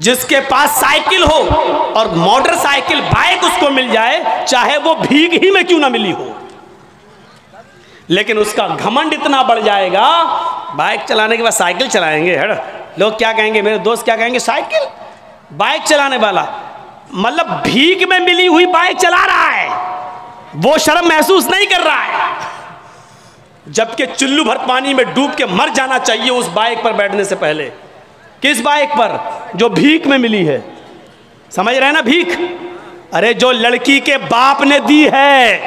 जिसके पास साइकिल हो और मोटरसाइकिल बाइक उसको मिल जाए, चाहे वो भीग ही में क्यों ना मिली हो। लेकिन उसका घमंड इतना बढ़ जाएगा, बाइक चलाने के बाद साइकिल चलाएँगे हड़ लोग क्या कहेंगे, मेरे दोस्त क्या कहेंगे, साइकिल? बाइक चलाने वाला मतलब भीग में मिली हुई बाइक चला रहा है। वो शर्म महसूस नहीं कर रहा है। जबकि चुल्लू भर पानी में डूब के मर जाना चाहिए उस बाइक पर बैठने से पहले। किस बाइक पर जो भीख में मिली है? समझ रहे हैं ना भीख? अरे जो लड़की के बाप ने दी है,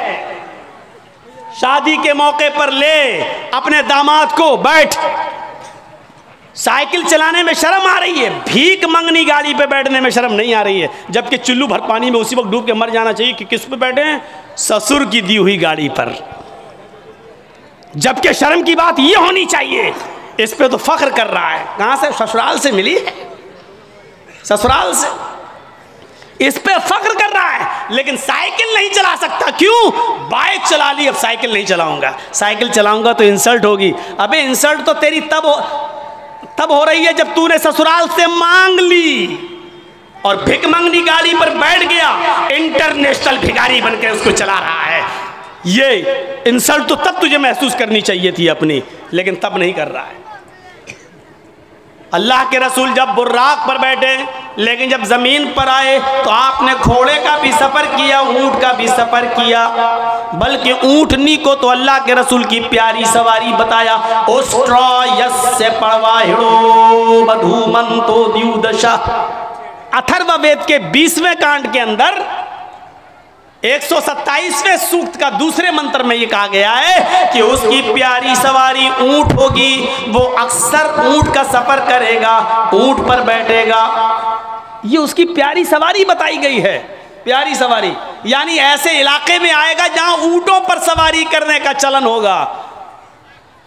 शादी के मौके पर ले, अपने दामाद को बैठ। साइकिल चलाने में शर्म आ रही है, भीख मंगनी गाड़ी पे बैठने में शर्म नहीं आ रही है, जबकि चुल्लू भर पानी में उसी वक्त डूब के मर जाना चाहिए कि किस पे बैठे हैं? ससुर की दी हुई गाड़ी पर। जबकि शर्म की बात ये होनी चाहिए इस पे तो फख्र कर रहा है। कहाँ से? ससुराल से मिली? है ससुराल से? इस पे फख्र कर रहा है, लेकिन साइकिल नहीं चला सकता। क्यों? बाइक चला ली, अब साइकिल नहीं चलाऊँगा। साइकिल चलाऊँगा तो इंसल्ट होगी। अबे, इंसल्ट तो तेरी तब हो तब हो रही है जब तूने ससुराल से मांग ली और भिक मंगनी गाड़ी पर बैठ गया। इंटरनेशनल भिखारी बनकर उसको चला रहा है। ये इंसल्ट तो तब तुझे महसूस करनी चाहिए थी अपनी, लेकिन तब नहीं कर रहा है। अल्लाह के रसूल जब बुर्राक पर बैठे, लेकिन जब ज़मीन पर आए तो आपने घोड़े का भी सफ़र किया, ऊँट का भी सफ़र किया। बल्कि ऊँटनी को तो अल्लाह के रसूल की प्यारी सवारी बताया से बधूमन तो अथर्ववेद के बीसवें कांड के अंदर एक सौ सत्ताईसवें सूक्त का दूसरे मंत्र में ये कहा गया है कि उसकी प्यारी सवारी ऊँट होगी, वो अक्सर ऊँट का सफ़र करेगा, ऊँट पर बैठेगा। ये उसकी प्यारी सवारी बताई गई है, प्यारी सवारी। यानी ऐसे इलाके में आएगा जहाँ ऊंटों पर सवारी करने का चलन होगा।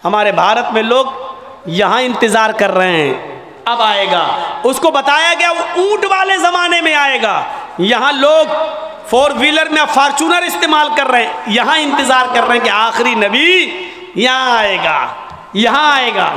हमारे भारत में लोग यहाँ इंतज़ार कर रहे हैं, अब आएगा। उसको बताया गया, वो ऊँट वाले जमाने में आएगा। यहाँ लोग फोर व्हीलर में फॉर्चूनर इस्तेमाल कर रहे हैं। यहाँ इंतज़ार कर रहे हैं कि आखिरी नबी यहाँ आएगा यहाँ आएगा।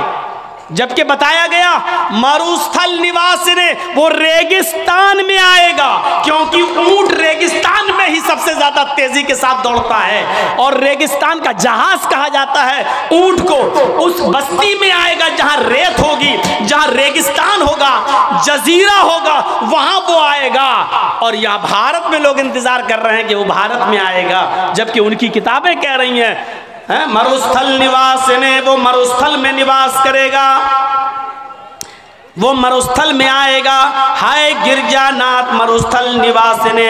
जबकि बताया गया, मरुस्थल निवास ने, वो रेगिस्तान में आएगा, क्योंकि ऊँट रेगिस्तान ही सबसे ज़्यादा तेज़ी के साथ दौड़ता है। और रेगिस्तान का जहाज़ कहा जाता है, ऊँट को उस बस्ती में आएगा जहाँ रेत होगी, जहाँ रेगिस्तान होगा, जजीरा होगा, वहाँ वो आएगा। और यह भारत में लोग इंतज़ार कर रहे हैं कि वो भारत में आएगा, जबकि उनकी किताबें कह रही हैं, है, मरुस्थल निवास ने वो मरुस्थल में निवास करेगा। वो मरुस्थल में आएगा। हाय गिरजानाथ मरुस्थल निवास ने।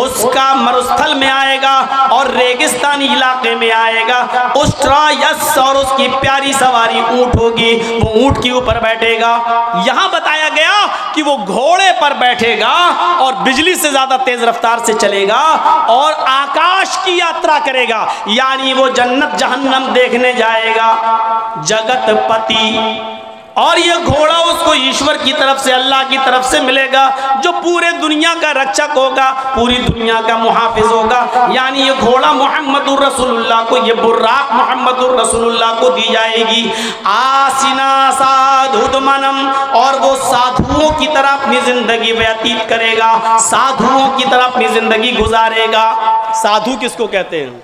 उसका मरुस्थल में आएगा और रेगिस्तानी इलाके में आएगा। उस यस और उसकी प्यारी सवारी ऊँट होगी। वो ऊँट के ऊपर बैठेगा। यहाँ बताया गया कि वो घोड़े पर बैठेगा और बिजली से ज़्यादा तेज रफ्तार से चलेगा और आकाश की यात्रा करेगा। यानी वो जन्नत जहन्नम देखने जाएगा। जगत पति और ये घोड़ा उसको ईश्वर की तरफ़ से, अल्लाह की तरफ़ से मिलेगा, जो पूरे दुनिया का रक्षक होगा, पूरी दुनिया का मुहाफिज होगा। यानी ये घोड़ा मोहम्मद रसूलुल्लाह को, ये बुर्राक मोहम्मद को दी जाएगी। आसिना साधुदमनम और वो साधुओं की तरह अपनी ज़िंदगी व्यतीत करेगा, साधुओं की तरह अपनी ज़िंदगी गुजारेगा। साधु किसको कहते हैं?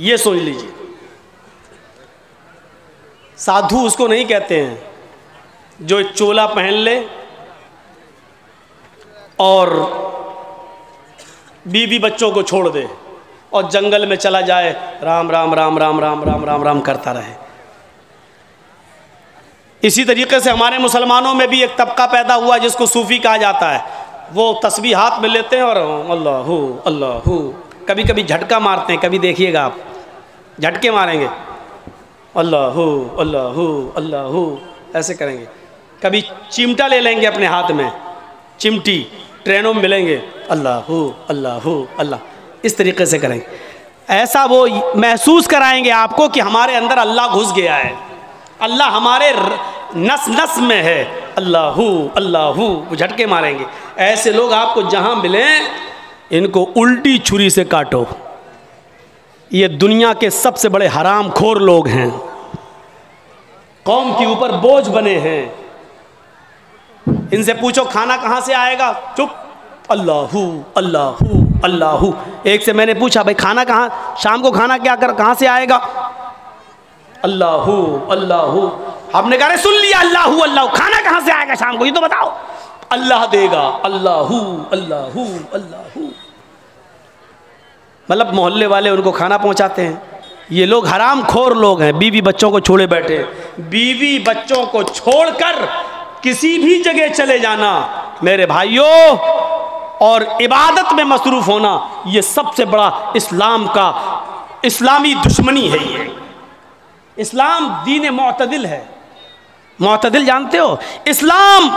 ये सोच लीजिए। साधु उसको नहीं कहते हैं। जो चोला पहन ले और बीवी बच्चों को छोड़ दे और जंगल में चला जाए, राम राम राम राम राम राम राम राम करता रहे। इसी तरीके से हमारे मुसलमानों में भी एक तबका पैदा हुआ जिसको सूफ़ी कहा जाता है। वो तस्वीर हाथ में लेते हैं और अल्लाह अल्लाह। कभी कभी झटका मारते हैं, कभी देखिएगा आप, झटके मारेंगे। अल्लाह हो अल्लाह हो अल्लाह। हो ऐसे करेंगे। कभी चिमटा ले लेंगे अपने हाथ में। चिमटी, ट्रेनों में मिलेंगे। अल्लाह हो अल्लाह हो अल्लाह। इस तरीके से करेंगे। ऐसा वो महसूस कराएँगे आपको कि हमारे अंदर अल्लाह घुस गया है। अल्लाह हमारे नस नस में है। अल्लाह अल्लाह। वो झटके मारेंगे। ऐसे लोग आपको जहाँ मिलें, इनको उल्टी छुरी से काटो। ये दुनिया के सबसे बड़े हराम खोर लोग हैं। कौम के ऊपर बोझ बने हैं। इनसे पूछो, खाना कहाँ से आएगा? चुप। अल्लाहू अल्लाहू अल्लाहू। एक से मैंने पूछा, भाई, खाना कहाँ? शाम को खाना क्या कर, कहाँ से आएगा? अल्लाहू अल्लाहू। हमने कहा सुन लिया, अल्लाहू, अल्लाह। खाना कहाँ से आएगा शाम को? ये तो बताओ। अल्लाह देगा, अल्लाहू अल्लाहू अल्लाहू। मतलब मोहल्ले वाले उनको खाना पहुंचाते हैं। ये लोग हराम खोर लोग हैं, बीवी बच्चों को छोड़े बैठे। बीवी बच्चों को छोड़कर किसी भी जगह चले जाना, मेरे भाइयों, और इबादत में मसरूफ होना, ये सबसे बड़ा इस्लाम का, इस्लामी दुश्मनी है ये। इस्लाम दीन मतदिल है। मतदिल जानते हो? इस्लाम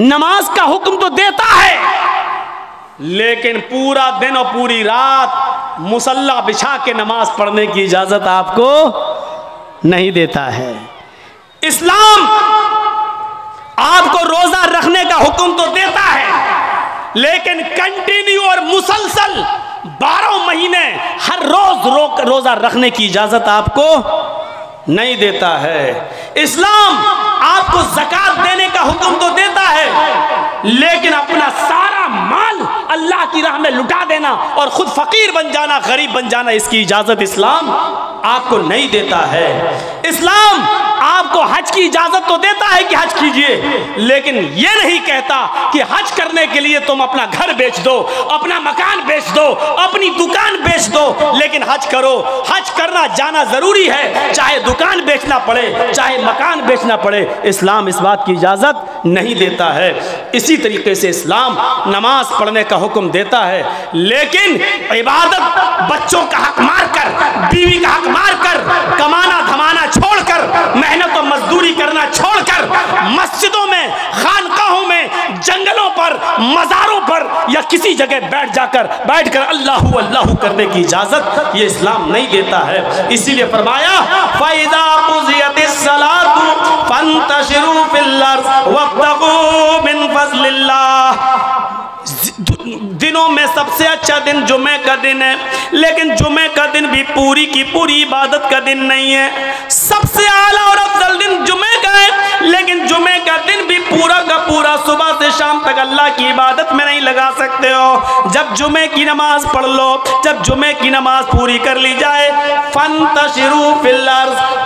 नमाज़ का हुक्म तो देता है। लेकिन पूरा दिन और पूरी रात मुसल्ला बिछा के नमाज़ पढ़ने की इजाज़त आपको नहीं देता है। इस्लाम आपको रोजा रखने का हुक्म तो देता है लेकिन कंटिन्यू और मुसलसल बारह महीने हर रोज रो, रोजा रखने की इजाज़त आपको नहीं देता है। इस्लाम आपको जक़ात देने का हुक्म तो देता है लेकिन अपना सारा माल अल्लाह की राह में लुटा देना और खुद फकीर बन जाना, गरीब बन जाना इसकी इजाज़त इस्लाम आपको नहीं देता है। इस्लाम आपको हज की इजाज़त तो देता है कि हज कीजिए, लेकिन यह नहीं कहता कि हज करने के लिए तुम अपना घर बेच दो, अपना मकान बेच दो, अपनी दुकान बेच दो, लेकिन हज करो। हज करना, जाना ज़रूरी है, चाहे दुकान बेचना पड़े, चाहे मकान बेचना पड़े, इस्लाम इस बात की इजाज़त नहीं देता है। इसी तरीके से इस्लाम नमाज़ पढ़ने का हुक्म देता है। लेकिन इबादत बच्चों का हक मार कर बीवी का हक मार कर कमाना धमाना छोड़कर, मेहनत और मजदूरी करना छोड़कर, मस्जिदों में, खानकाहों में, जंगलों पर, मज़ारों पर या किसी जगह बैठ जाकर, बैठकर अल्लाह अल्लाह करने की इजाज़त ये इस्लाम नहीं देता है। इसीलिए फरमाया फ़ैदा फंतशरू फिल अर्ज़ फज़लिल्लाह। दिनों में सबसे अच्छा दिन जुमे का दिन है, लेकिन जुमे का दिन भी पूरी की पूरी इबादत का दिन नहीं है। सबसे आला और अफजल दिन जुमे का है, लेकिन जुमे का दिन भी पूरा का पूरा सुबह से शाम तक अल्लाह की इबादत में नहीं लगा सकते हो। जब जुमे की नमाज़ पढ़ लो, जब जुमे की नमाज़ पूरी कर ली जाए फन तशरू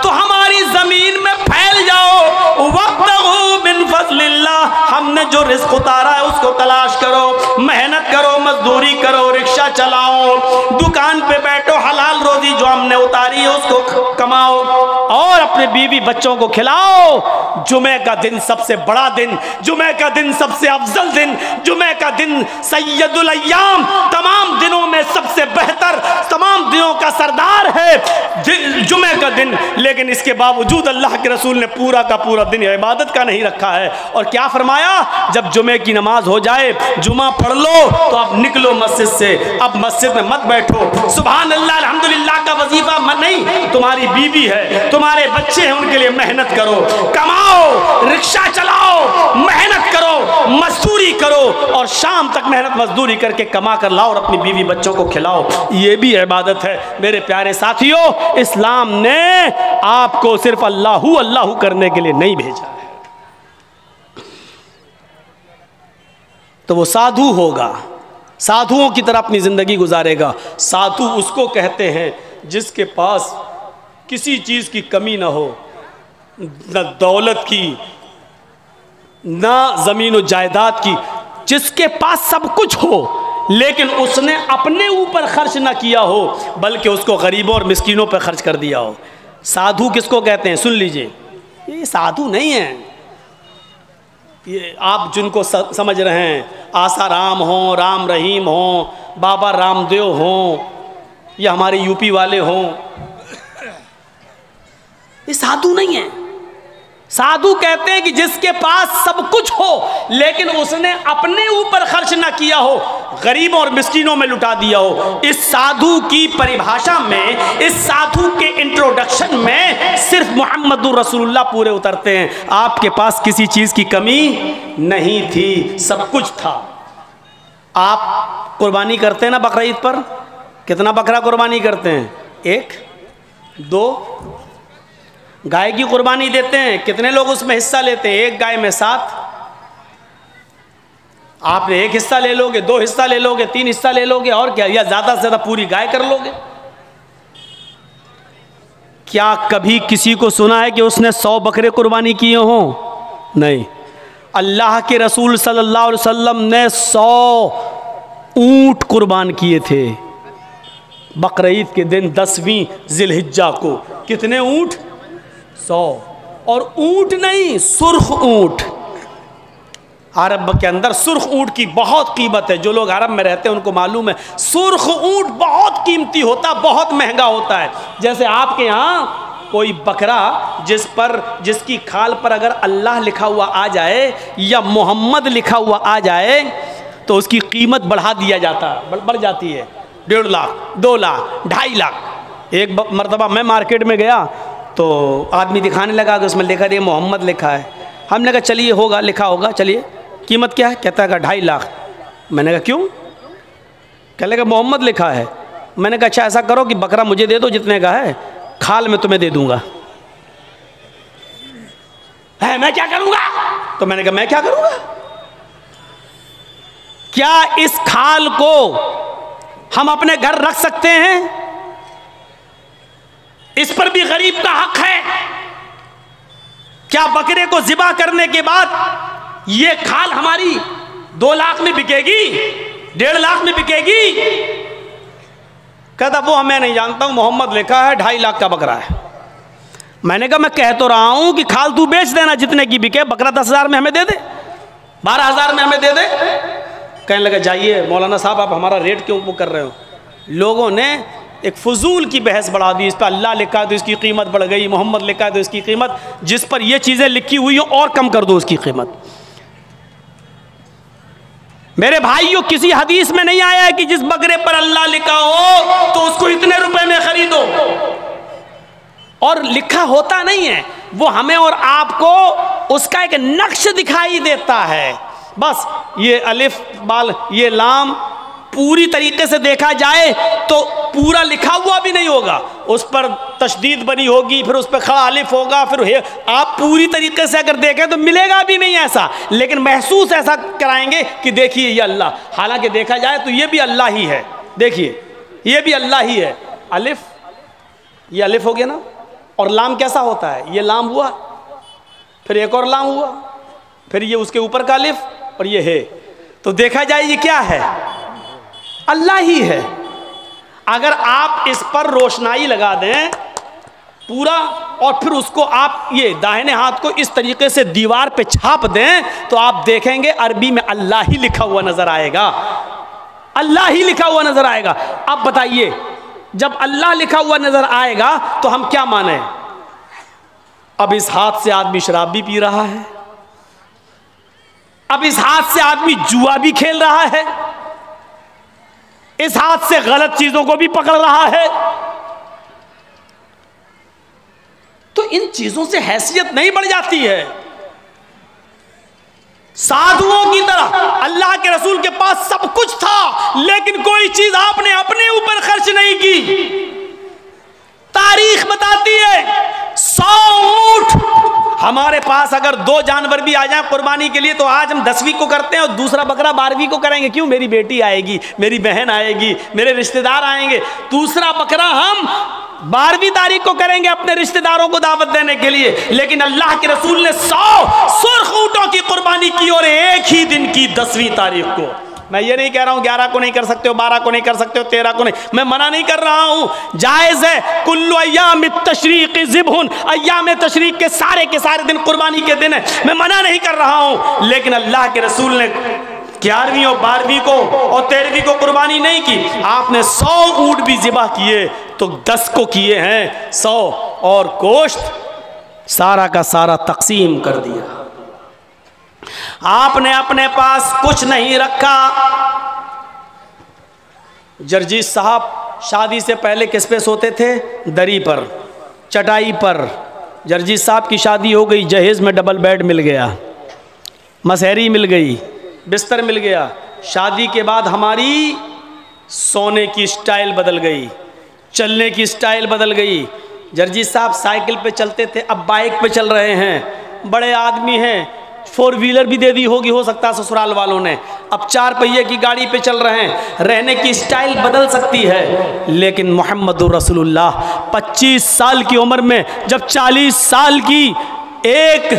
तो हमारी ज़मीन में फैल जाओ। वक्त बिन हमने जो रिस्क उतारा है, उसको तलाश करो, मेहनत करो, मजदूरी करो, रिक्शा चलाओ, दुकान पे बैठो, हलाल रोजी जो हमने उतारी है, उसको कमाओ। और अपने बीवी बच्चों को खिलाओ। जुमे का दिन सबसे बड़ा दिन, जुमे का दिन सबसे अफजल दिन, जुमे का दिन सैयदुल अय्याम। तमाम दिनों में सबसे बेहतर, तमाम दिनों का सरदार है। जुमे का दिन, लेकिन इसके बावजूद अल्लाह के रसूल ने पूरा का पूरा दिन इबादत का नहीं रखा है। और क्या फरमाया? जब जुमे की नमाज़ हो जाए, जुमा पढ़ लो तो अब निकलो मस्जिद से। अब मस्जिद में मत बैठो। सुबह अल्लाह, अल्हम्दुलिल्लाह का वजीफा नहीं, तुम्हारी बीवी है। तुम्हारे बच्चे हैं, उनके लिए मेहनत करो। कमाओ, रिक्शा चलाओ, मेहनत करो, मजदूरी करो और शाम तक मेहनत मजदूरी करके कमा कर लाओ और अपनी बीवी बच्चों को खिलाओ। ये भी इबादत है। मेरे प्यारे साथियों, इस्लाम ने आपको सिर्फ़ अल्लाह अल्लाह करने के लिए नहीं भेजा है। तो वो साधु होगा। साधुओं की तरह अपनी ज़िंदगी गुजारेगा। साधु उसको कहते हैं जिसके पास किसी चीज़ की कमी ना हो, न दौलत की, ना ज़मीन जायदाद की, जिसके पास सब कुछ हो, लेकिन उसने अपने ऊपर खर्च ना किया हो, बल्कि उसको गरीबों और मिस्किनों पर खर्च कर दिया हो। साधु किसको कहते हैं? सुन लीजिए। ये साधु नहीं है। ये आप जिनको समझ रहे हैं आसा राम हो, राम रहीम हो, बाबा रामदेव हो, या हमारे यूपी वाले हों ये साधु नहीं है। साधु कहते हैं कि जिसके पास सब कुछ हो, लेकिन उसने अपने ऊपर खर्च ना किया हो, गरीबों और मिस्किनों में लुटा दिया हो। इस साधु की परिभाषा में, इस साधु के इंट्रोडक्शन में सिर्फ़ मोहम्मद रसूलुल्लाह पूरे उतरते हैं। आपके पास किसी चीज़ की कमी नहीं थी, सब कुछ था। आप कुर्बानी करते हैं ना बकरा पर? कितना बकरा कुर्बानी करते हैं? एक, दो गाय की कुर्बानी देते हैं। कितने लोग उसमें हिस्सा लेते हैं? एक गाय में सात। आपने एक हिस्सा ले लोगे, दो हिस्सा ले लोगे, तीन हिस्सा ले लोगे, और क्या? या ज़्यादा से ज़्यादा पूरी गाय कर लोगे? क्या कभी किसी को सुना है कि उसने सौ बकरे कुर्बानी किए हों? नहीं। अल्लाह के रसूल सल्लल्लाहु अलैहि वसल्लम ने सौ ऊँट कुर्बान किए थे। बकर के दिन दसवीं जिलहिज्जा को। कितने ऊँट? सौ। और ऊँट नहीं, सुर्ख ऊँट। अरब के अंदर सुर्ख ऊँट की बहुत कीमत है। जो लोग अरब में रहते हैं, उनको मालूम है, सुर्ख ऊँट बहुत कीमती होता, बहुत महँगा होता है। जैसे आपके यहाँ कोई बकरा, जिस पर, जिसकी खाल पर अगर अल्लाह लिखा हुआ आ जाए, या मोहम्मद लिखा हुआ आ जाए तो उसकी कीमत बढ़ा दिया जाता, बढ़ जाती है। डेढ़ लाख, दो लाख, ढाई लाख। एक मरतबा, मैं मार्केट में गया तो आदमी दिखाने लगा कि उसमें लिखा दिया मोहम्मद लिखा है। हमने कहा, चलिए, होगा, लिखा होगा, चलिए। कीमत क्या है? कहता है, ढाई लाख। मैंने कहा, क्यों? कह लेगा, मोहम्मद लिखा है। मैंने कहा अच्छा ऐसा करो कि बकरा मुझे दे दो जितने का है, खाल में तुम्हें दे दूँगा। है, मैं क्या करूँगा? तो मैंने कहा, मैं क्या करूँगा? क्या इस खाल को हम अपने घर रख सकते हैं? इस पर भी गरीब का हक है। क्या बकरे को जिबा करने के बाद ये खाल हमारी दो लाख में बिकेगी, डेढ़ लाख में बिकेगी? कहता, वो मैं नहीं जानता हूँ, मोहम्मद लिखा है, ढाई लाख का बकरा है। मैंने कहा, मैं कह तो रहा हूँ कि खाल तू बेच देना, जितने की बिके, बकरा दस हज़ार में हमें दे दे, बारह हज़ार में हमें दे दे। कहने लगा, जाइए, मौलाना साहब, आप हमारा रेट क्यों वो कर रहे हो? लोगों ने एक फजूल की बहस बढ़ा दी, इस पर अल्लाह लिखा है तो इसकी कीमत बढ़ गई, मोहम्मद लिखा है तो इसकी कीमत, जिस पर ये चीज़ें लिखी हुई हो, और कम कर दो उसकी कीमत। मेरे भाइयों, किसी हदीस में नहीं आया है कि जिस बकरे पर अल्लाह लिखा हो तो उसको इतने रुपए में खरीदो। और लिखा होता नहीं है, वो हमें और आपको उसका एक नक्श दिखाई देता है। बस, ये अलिफ, बाल, ये लाम पूरी तरीके से देखा जाए तो पूरा लिखा हुआ भी नहीं होगा। उस पर तशदीद बनी होगी, फिर उस पर खड़ा अलिफ होगा, फिर आप पूरी तरीके से अगर देखें तो मिलेगा भी नहीं ऐसा। लेकिन महसूस ऐसा कराएँगे कि देखिए ये अल्लाह। हालाँकि देखा जाए तो ये भी अल्लाह ही है। देखिए, ये भी अल्लाह ही है। अलिफ, ये अलिफ हो गया ना? और लाम कैसा होता है? ये लाम हुआ, फिर एक और लाम हुआ, फिर ये उसके ऊपर का अलिफ और ये है। तो देखा जाए ये क्या है? अल्लाह ही है। अगर आप इस पर रोशनाई लगा दें, पूरा, और फिर उसको आप ये दाहिने हाथ को इस तरीके से दीवार पे छाप दें तो आप देखेंगे अरबी में अल्लाह ही लिखा हुआ नज़र आएगा। अल्लाह ही लिखा हुआ नज़र आएगा। अब बताइए, जब अल्लाह लिखा हुआ नज़र आएगा तो हम क्या माने? अब इस हाथ से आदमी शराब भी पी रहा है। अब इस हाथ से आदमी जुआ भी खेल रहा है। इस हाथ से गलत चीज़ों को भी पकड़ रहा है। तो इन चीज़ों से हैसियत नहीं बढ़ जाती है। साधुओं की तरह अल्लाह के रसूल के पास सब कुछ था, लेकिन कोई चीज़ आपने अपने ऊपर खर्च नहीं की। तारीख बताती है, सौ ऊँट हमारे पास अगर दो जानवर भी आ जाए कुर्बानी के लिए तो आज हम दसवीं को करते हैं और दूसरा बकरा बारहवीं को करेंगे। क्यों? मेरी बेटी आएगी, मेरी बहन आएगी, मेरे रिश्तेदार आएँगे। दूसरा बकरा हम बारहवीं तारीख को करेंगे अपने रिश्तेदारों को दावत देने के लिए। लेकिन अल्लाह के रसूल ने सौ सुर्ख ऊँटों की कुर्बानी की और एक ही दिन की दसवीं तारीख को। मैं ये नहीं कह रहा हूँ, ग्यारह को नहीं कर सकते हो, बारह को नहीं कर सकते हो, तेरह को नहीं। मैं मना नहीं कर रहा हूँ। जायज़ है, कुल्लु अयाम तशरीक जिबन अयाम तशरीक के सारे के सारे दिन कुर्बानी के दिन है। मैं मना नहीं कर रहा हूँ। लेकिन अल्लाह के रसूल ने ग्यारहवीं और बारहवीं को और तेरहवीं को कुर्बानी नहीं की। आपने सौ ऊँट भी जिबा किए तो दस को किए हैं। सौ और गोश्त, सारा का सारा तकसीम कर दिया। आपने अपने पास कुछ नहीं रखा। जर्जीत साहब, शादी से पहले किस पे सोते थे? दरी पर, चटाई पर। जर्जीत साहब की शादी हो गई, जहेज़ में डबल बेड मिल गया। मसहरी मिल गई, बिस्तर मिल गया। शादी के बाद हमारी सोने की स्टाइल बदल गई, चलने की स्टाइल बदल गई। जर्जीत साहब साइकिल पे चलते थे, अब बाइक पे चल रहे हैं। बड़े आदमी हैं फोर व्हीलर भी दे दी होगी, हो सकता है ससुराल वालों ने। अब चार पहिए की गाड़ी पे चल रहे हैं, रहने की स्टाइल बदल सकती है। लेकिन मोहम्मद रसूलुल्लाह 25 साल की उम्र में, जब 40 साल की एक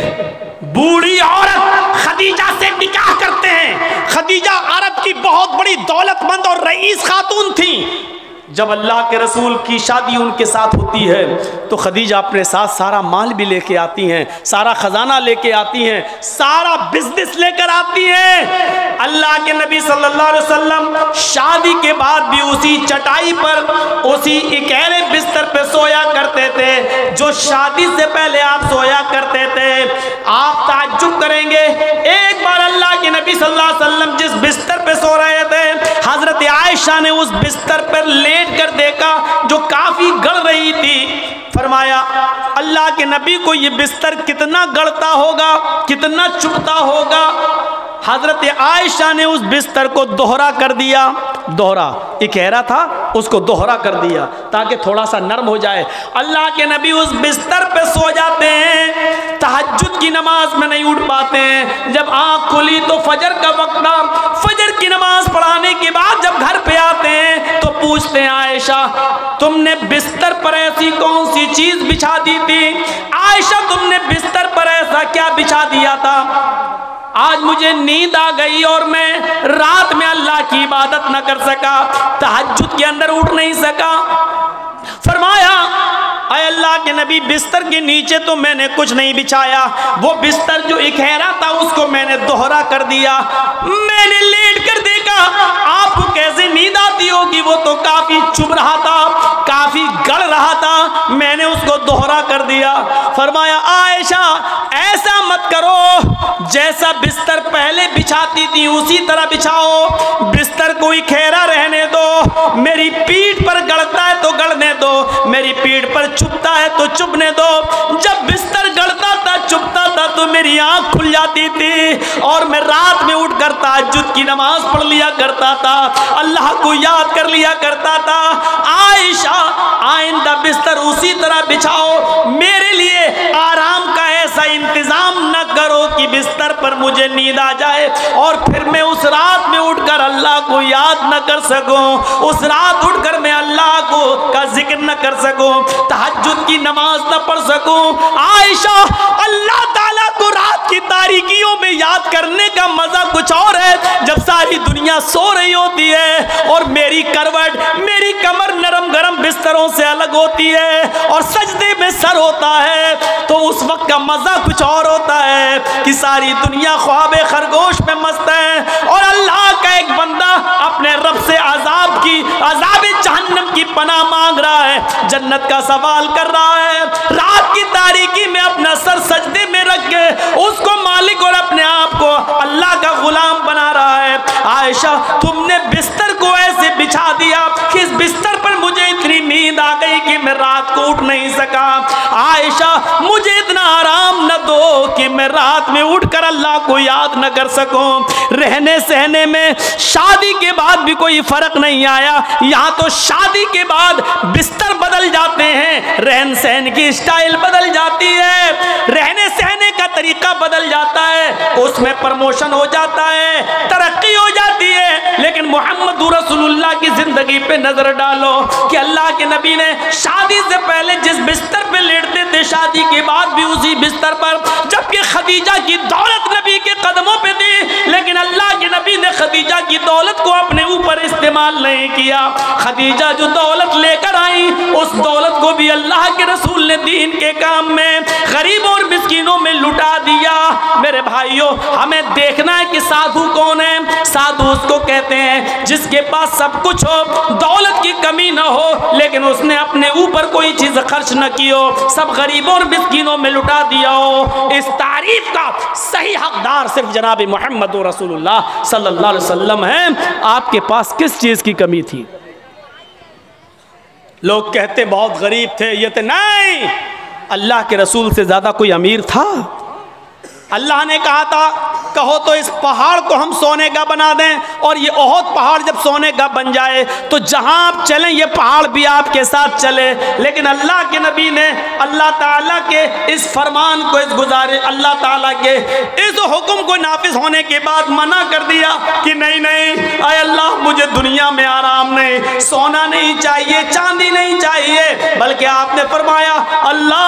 बूढ़ी औरत खदीजा से निकाह करते हैं, खदीजा अरब की बहुत बड़ी दौलतमंद और रईस खातून थी। जब अल्लाह के रसूल की शादी उनके साथ होती है तो खदीजा अपने साथ सारा माल भी लेके आती हैं, सारा ख़जाना लेके आती हैं, सारा बिज़नेस लेकर आती हैं। अल्लाह के नबी सल्लल्लाहु अलैहि वसल्लम शादी के बाद भी उसी चटाई पर, उसी इकहरे बिस्तर पे सोया करते थे, जो शादी से पहले आप सोया करते थे। आप ताजुब करेंगे, एक बार अल्लाह के नबी सल्लल्लाहु जिस बिस्तर पे सो रहे थे, हज़रत आयशा ने उस बिस्तर के नबी को ये बिस्तर कितना गढ़ता होगा कितना चुपता होगा। हज़रत आयशा ने उस बिस्तर को दोहरा कर दिया। दोहरा। इकहरा था, उसको दोहरा कर दिया, ताकि थोड़ा सा नरम हो जाए। अल्लाह के नबी उस बिस्तर पे सो जाते हैं तहजद की नमाज़ में नहीं उठ पाते हैं। जब आँख खुली तो फजर का वक्त था। फजर की नमाज़ पढ़ाने के बाद जब घर पे आते हैं तो पूछते हैं, आयशा, तुमने बिस्तर पर ऐसी कौन सी चीज़ बिछा दी थी? आयशा, तुमने बिस्तर पर ऐसा क्या बिछा दिया था? आज मुझे नींद आ गई और मैं रात में अल्लाह की इबादत न कर सका तहजद के अंदर उठ नहीं सका। फरमाया अल्लाह के नबी, बिस्तर के नीचे तो मैंने कुछ नहीं बिछाया। वो बिस्तर जो इखेरा था, उसको मैंने दोहरा कर दिया। मैंने लेट कर देखा। आपको कैसे नींद आती होगी? वो तो काफ़ी चुभ रहा था, काफ़ी गड़ रहा था। मैंने उसको दोहरा कर दिया। फरमाया, आयशा, ऐसा मत करो। जैसा बिस्तर पहले बिछाती थी, उसी तरह बिछाओ। बिस्तर कोई खेरा रहने दो। मेरी पीठ पर गड़ता है तो गड़ने दो। मेरी पीठ पर चुपता है तो चुपने दो। जब बिस्तर गड़ता था चुपता था तो मेरी आँख खुल जाती थी और मैं रात में उठ कर ताजुद की नमाज़ पढ़ लिया करता था, अल्लाह को याद कर लिया करता था। आयशा, आइंदा बिस्तर उसी तरह बिछाओ, मेरे लिए आराम का ऐसा इंतज़ाम न करो कि बिस्तर पर मुझे नींद आ जाए और फिर मैं उस रात में उठकर अल्लाह को याद न कर सकूँ। उस रात उठकर मैं अल्लाह को का ज़िक्र न कर सकूँ। तहज्जुद की नमाज़ न पढ़ सकूँ। आयशा, अल्लाह ताला को तारीकियों में याद करने का मज़ा कुछ और है। जब सारी दुनिया सो रही होती है और मेरी करवट, मेरी कमर नरम गरम बिस्तरों से अलग होती है और सजदे में सर होता है तो उस वक्त का मज़ा कुछ और होता है कि सारी दुनिया ख्वाब खरगोश में मस्त है और अल्लाह का एक बंदा अपने रब से आजाब की, अजाब जहन्नम की पनाह मांग रहा है। जन्नत का सवाल कर रहा है। रात की तारीकी में अपना सर सजदे में रख के उसको मालिक और अपने आप को अल्लाह का गुलाम बना रहा है। आयशा, तुमने बिस्तर को ऐसे बिछा दिया। किस बिस्तर पर मुझे इतनी नींद आ गई? कि मैं रात को उठ नहीं सका। आयशा, मुझे इतना आराम न दो कि मैं रात में उठकर अल्लाह को याद न कर सकूँ। रहने सहने में शादी के बाद भी कोई फ़र्क नहीं आया। यहाँ तो शादी के बाद बिस्तर बदल जाते हैं, रहन सहन की स्टाइल बदल जाती है, रहने सहने का तरीका बदल जाता है, उसमें प्रमोशन हो जाता है, तरक्की हो जाती है। लेकिन मोहम्मद रसूलुल्लाह की ज़िंदगी पे नज़र डालो कि अल्लाह के नबी ने शादी से पहले जिस बिस्तर पे लेटते थे, शादी के बाद भी उसी बिस्तर पर, जबकि खदीजा की दौलत नबी के कदमों पे थी, लेकिन अल्लाह के नबी ने खदीजा की दौलत को अपने ऊपर इस्तेमाल नहीं किया। खदीजा जो दौलत लेकर आई, उस दौलत को भी अल्लाह के रसूल ने दीन के काम में गरीबों और मिस्किनों में लुटा दिया। मेरे भाइयों, हमें देखना है कि साधु कौन है। साधु उसको कहते हैं, जिसके पास सब कुछ हो, दौलत की कमी ना हो, लेकिन उसने अपने ऊपर कोई चीज़ खर्च न की हो। सब गरीबों और मिस्किनों में लुटा दिया हो। इस तारीफ़ का सही हकदार सिर्फ़ जनाब मोहम्मद रसूलुल्लाह सल्लल्लाहु अलैहि वसल्लम है। आपके पास किस चीज़ की कमी थी? लोग कहते बहुत गरीब थे, ये थे नहीं। अल्लाह के रसूल से ज़्यादा कोई अमीर था? अल्लाह ने कहा था, कहो तो इस पहाड़ को हम सोने का बना दें, और ये ओहद पहाड़ जब सोने का बन जाए तो जहाँ आप चलें, ये पहाड़ भी आपके साथ चले। लेकिन अल्लाह के नबी ने, अल्लाह ताला के इस फरमान को, इस गुजारे, अल्लाह ताला के इस हुक्म को नाफिज होने के बाद मना कर दिया कि नहीं नहीं आए अल्लाह, मुझे दुनिया में आराम नहीं, सोना नहीं चाहिए, चांदी नहीं चाहिए, बल्कि आपने फरमाया अल्लाह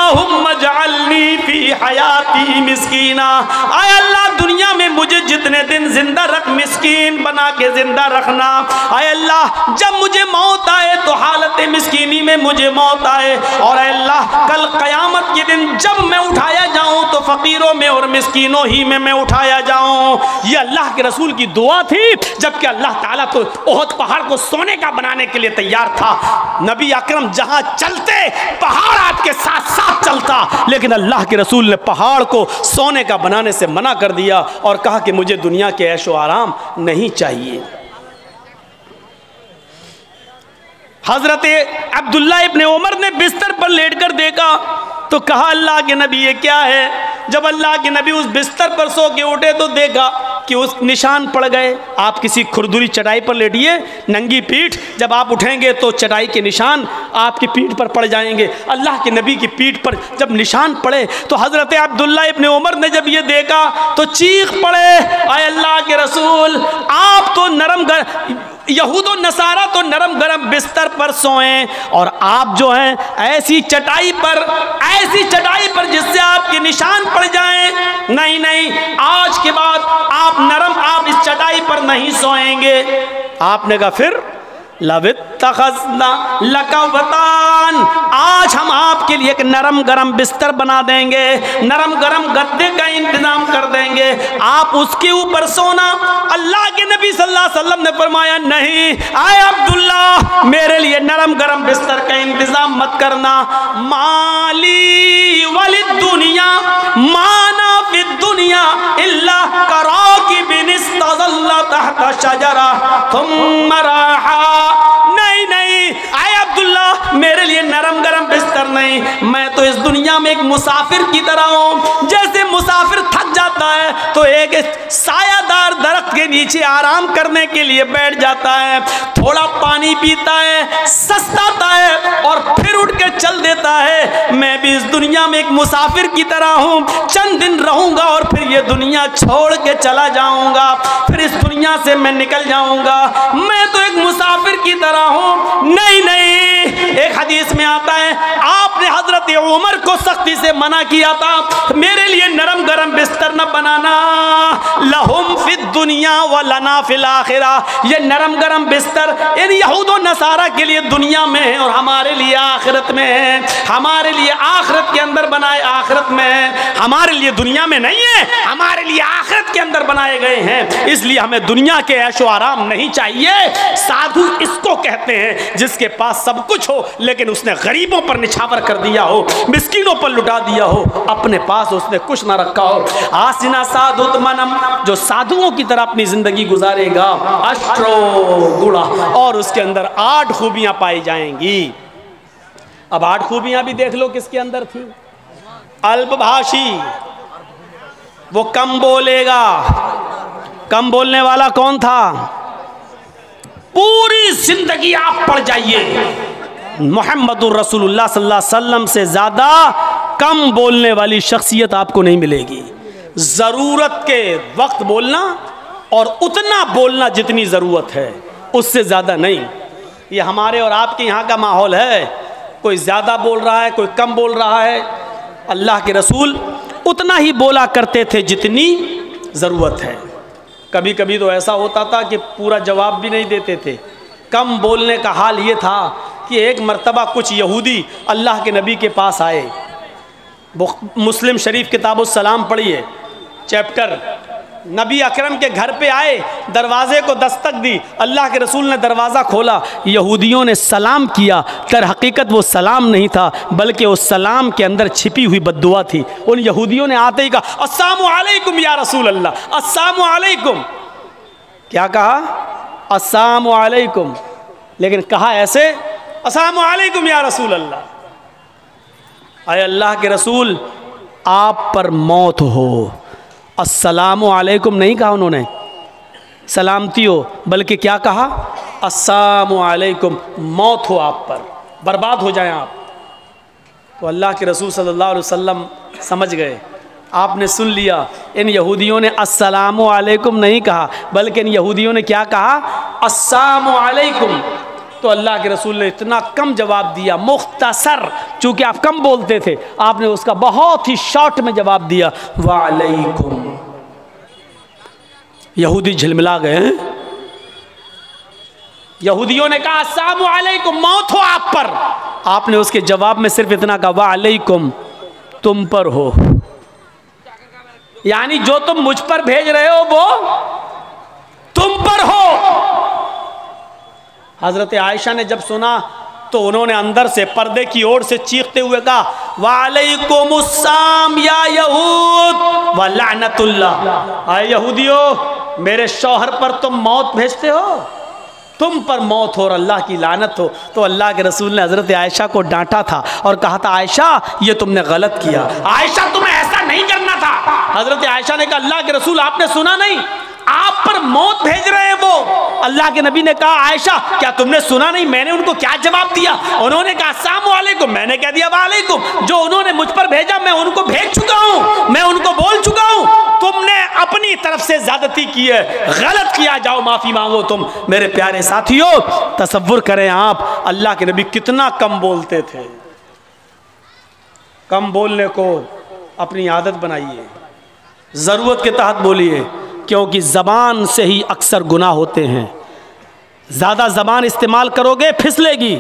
फ़ी हयाती मिसकीना। आए अल्लाह, दुनिया में मुझे जितने दिन ज़िंदा रख मिसकीन बना के ज़िंदा रखना। आए अल्लाह, जब मुझे मौत आए तो हालत मिसकीनी में मुझे मौत आए। और अल्लाह, कल क़यामत के दिन जब मैं उठाया जाऊँ तो फ़कीरों में और मिसकीनों ही में मैं उठाया जाऊँ। ये अल्लाह के रसूल की दुआ थी, जबकि अल्लाह ताला तो ओहद पहाड़ को सोने का बनाने के लिए तैयार था। नबी अकरम जहाँ चलते, पहाड़ आपके साथ साथ चलता, लेकिन अल्लाह के रसूल ने पहाड़ को सोने का बनाने से मना कर दिया और कहा कि मुझे दुनिया के ऐशो आराम नहीं चाहिए। हज़रत अब्दुल्ला इब्ने उमर ने बिस्तर पर लेटकर देखा तो कहा, अल्लाह के नबी ये क्या है? जब अल्लाह के नबी उस बिस्तर पर सो के उठे तो देखा कि उस निशान पड़ गए। आप किसी खुरदुरी चटाई पर लेटिए, नंगी पीठ। जब आप उठेंगे तो चटाई के निशान आपकी पीठ पर पड़ जाएँगे। अल्लाह के नबी की पीठ पर जब निशान पड़े तो हज़रत अब्दुल्ला इब्ने उमर ने जब ये देखा तो चीख पड़े, आए अल्लाह के रसूल, आप तो नरम गर यहूद नसारा तो नरम गरम बिस्तर पर सोए और आप जो हैं, ऐसी चटाई पर, ऐसी चटाई पर जिससे आपके निशान पड़ जाएँ। नहीं नहीं, आज के बाद आप नरम, आप इस चटाई पर नहीं सोएँगे। आपने कहा, फिर लकवतान आज हम आपके लिए एक नरम गरम बिस्तर बना देंगे। नरम गरम गद्दे का इंतज़ाम कर देंगे। आप उसके ऊपर सोना। अल्लाह के नबी सल्लल्लाहु अलैहि वसल्लम ने फरमाया, नहीं, आए अब्दुल्ला मेरे लिए नरम गरम बिस्तर का इंतज़ाम मत करना। माली वाली दुनिया माना फिद दुनिया इल्ला करा की बिनिस्तजल्ला तहत शजरा। तुम मराहा नहीं नहीं, आए अब्दुल्ला मेरे लिए नरम बिस्तर नहीं, मैं तो इस दुनिया में एक मुसाफिर की तरह हूँ। जैसे मुसाफिर थक जाता है तो एक सायादार दरख्त के नीचे आराम करने के लिए बैठ जाता है। थोड़ा पानी पीता है, सस्ताता है और फिर उठ के चल देता है। मैं भी इस दुनिया में एक मुसाफिर की तरह हूँ। चंद दिन रहूँगा और फिर ये दुनिया छोड़ के चला जाऊँगा। फिर इस दुनिया से मैं निकल जाऊँगा। मैं तो एक मुसाफिर की तरह हूँ। नहीं नहीं। एक हदीस में आता है, आपने हज़रत उमर को सख्ती से मना किया था, मेरे लिए नरम गरम बिस्तर न बनाना। लहुम फिद दुनिया व लना फिल आखिरा। ये नरम गरम बिस्तर इन यहूद नसारा के लिए दुनिया में है और हमारे लिए आखिरत में है। हमारे लिए आखिरत के अंदर बनाए आखिरत में है। हमारे लिए दुनिया में नहीं है, हमारे लिए आखिरत के अंदर बनाए गए हैं। इसलिए हमें दुनिया के ऐशो आराम नहीं चाहिए। साधु इसको कहते हैं, जिसके पास सब कुछ हो। लेकिन उसने गरीबों पर निछावर कर दिया हो, मिस्किनों पर लुटा दिया हो, अपने पास उसने कुछ ना रखा हो। आसिना साधु मनम, जो साधुओं की तरह अपनी ज़िंदगी गुजारेगा अष्ट्रो गुड़ा और उसके अंदर आठ खूबियाँ पाई जाएँगी। अब आठ खूबियाँ भी देख लो किसके अंदर थी। अल्पभाषी, वो कम बोलेगा। कम बोलने वाला कौन था? पूरी ज़िंदगी आप पढ़ जाइए। मोहम्मद रसूलुल्लाह से ज़्यादा कम बोलने वाली शख्सियत आपको नहीं मिलेगी। ज़रूरत के वक्त बोलना और उतना बोलना जितनी ज़रूरत है, उससे ज़्यादा नहीं। ये हमारे और आपके यहाँ का माहौल है। कोई ज़्यादा बोल रहा है, कोई कम बोल रहा है। अल्लाह के रसूल उतना ही बोला करते थे जितनी ज़रूरत है। कभी कभी तो ऐसा होता था कि पूरा जवाब भी नहीं देते थे। कम बोलने का हाल ये था कि एक मर्तबा कुछ यहूदी अल्लाह के नबी के पास आए। मुस्लिम शरीफ किताब सलाम पढ़िए, चैप्टर। नबी अकरम के घर पे आए, दरवाजे को दस्तक दी, अल्लाह के रसूल ने दरवाज़ा खोला। यहूदियों ने सलाम किया, तर हकीकत वो सलाम नहीं था, बल्कि उस सलाम के अंदर छिपी हुई बदुआ थी। उन यहूदियों ने आते ही कहा, अस्सलाम या रसूल अल्लाह अस्सलाम क्या कहा? अस्सलाम लेकिन कहा ऐसे अस्सलाम या रसूल अल्लाह अरे अल्लाह के रसूल, आप पर मौत हो। अस्सलाम वालेकुम नहीं कहा उन्होंने। सलामती हो, बल्कि क्या कहा? अस्सलाम वालेकुम मौत हो आप पर। बर्बाद हो जाए आप। तो अल्लाह के रसूल सल्लल्लाहु अलैहि वसल्लम समझ गए। आपने सुन लिया, इन यहूदियों ने अस्सलाम वालेकुम नहीं कहा, बल्कि इन यहूदियों ने क्या कहा? अस्सलाम वालेकुम तो अल्लाह के रसूल ने इतना कम जवाब दिया, मुख्तसर। चूँकि आप कम बोलते थे, आपने उसका बहुत ही शॉर्ट में जवाब दिया, वालेकुम। यहूदी झिलमिला गए हैं। यहूदियों ने कहा, अस्सलाम वालेकुम मौत हो आप पर। आपने उसके जवाब में सिर्फ़ इतना कहा, वालेकुम, तुम पर हो। यानी जो तुम मुझ पर भेज रहे हो, वो तुम पर हो। हज़रत आयशा ने जब सुना तो उन्होंने अंदर से पर्दे की ओर से चीखते हुए कहा वालेकुम या यहूद आए यहूदियों मेरे शौहर पर तुम मौत भेजते हो। तुम पर मौत हो और अल्लाह की लानत हो। तो अल्लाह के रसूल ने हज़रत आयशा को डांटा था और कहा था आयशा ये तुमने गलत किया। आयशा तुम्हें ऐसा नहीं करना था। हज़रत आयशा ने कहा अल्लाह के रसूल आपने सुना नहीं? आप पर मौत भेज रहे हैं वो। अल्लाह के नबी ने कहा, आयशा, क्या तुमने सुना नहीं? मैंने उनको क्या जवाब दिया? उन्होंने कहा अस्सलाम वालेकुम मैंने कह दिया, वालेकुम, जो उन्होंने मुझ पर भेजा, मैं उनको भेज चुका हूँ, मैं उनको बोल चुका हूँ। तुमने अपनी तरफ़ से ज्यादती की है, गलत किया, जाओ, माफ़ी मांगो तुम, मेरे प्यारे साथियों तस्वुर करें आप, अल्लाह के नबी कितना कम बोलते थे। कम बोलने को अपनी आदत बनाइए, ज़रूरत के तहत बोलिए क्योंकि ज़बान से ही अक्सर गुनाह होते हैं। ज़्यादा ज़बान इस्तेमाल करोगे फिसलेगी।